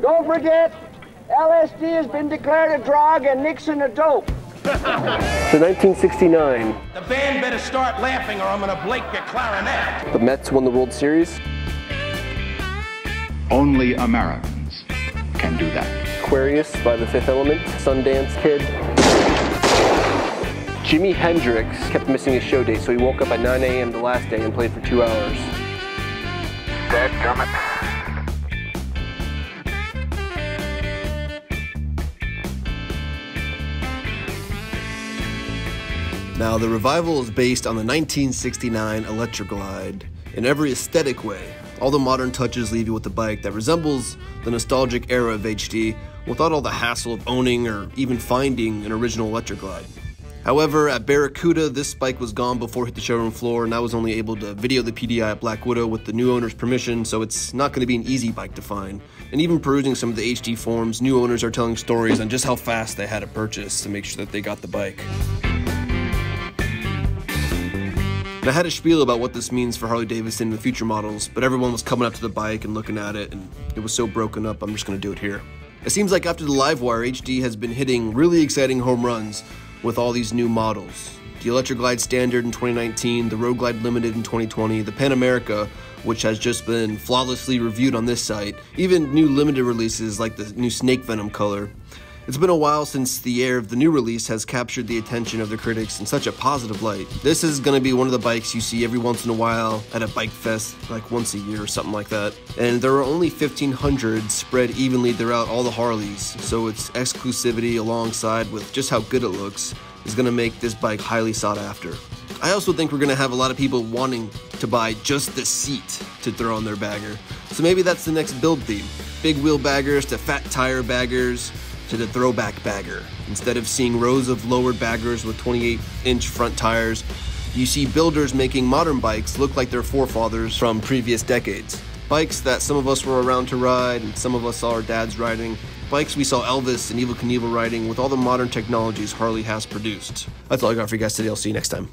Don't forget, LSD has been declared a drug and Nixon a dope. So 1969, The band better start laughing or I'm gonna break your clarinet. the Mets won the World Series. Only Americans can do that. Aquarius by the Fifth Element, Sundance Kid. Jimi Hendrix kept missing his show date, so he woke up at 9 a.m. the last day and played for two hours. Now, the revival is based on the 1969 Electra Glide in every aesthetic way. All the modern touches leave you with a bike that resembles the nostalgic era of HD without all the hassle of owning or even finding an original Electra Glide. However, at Barracuda, this bike was gone before it hit the showroom floor, and I was only able to video the PDI at Black Widow with the new owner's permission, so it's not going to be an easy bike to find. And even perusing some of the HD forums, new owners are telling stories on just how fast they had to purchase to make sure that they got the bike. And I had a spiel about what this means for Harley Davidson and the future models, but everyone was coming up to the bike and looking at it, and it was so broken up, I'm just gonna do it here. It seems like after the Livewire, HD has been hitting really exciting home runs with all these new models. The Electra Glide Standard in 2019, the Road Glide Limited in 2020, the Pan America, which has just been flawlessly reviewed on this site, even new limited releases like the new Snake Venom color. It's been a while since the air of the new release has captured the attention of the critics in such a positive light. This is going to be one of the bikes you see every once in a while at a bike fest, like once a year or something like that. And there are only 1,500 spread evenly throughout all the Harleys, so its exclusivity alongside with just how good it looks is going to make this bike highly sought after. I also think we're going to have a lot of people wanting to buy just the seat to throw on their bagger. So maybe that's the next build theme. Big wheel baggers to fat tire baggers to the throwback bagger. Instead of seeing rows of lowered baggers with 28 inch front tires, you see builders making modern bikes look like their forefathers from previous decades. Bikes that some of us were around to ride and some of us saw our dads riding. Bikes we saw Elvis and Evel Knievel riding with all the modern technologies Harley has produced. That's all I got for you guys today. I'll see you next time.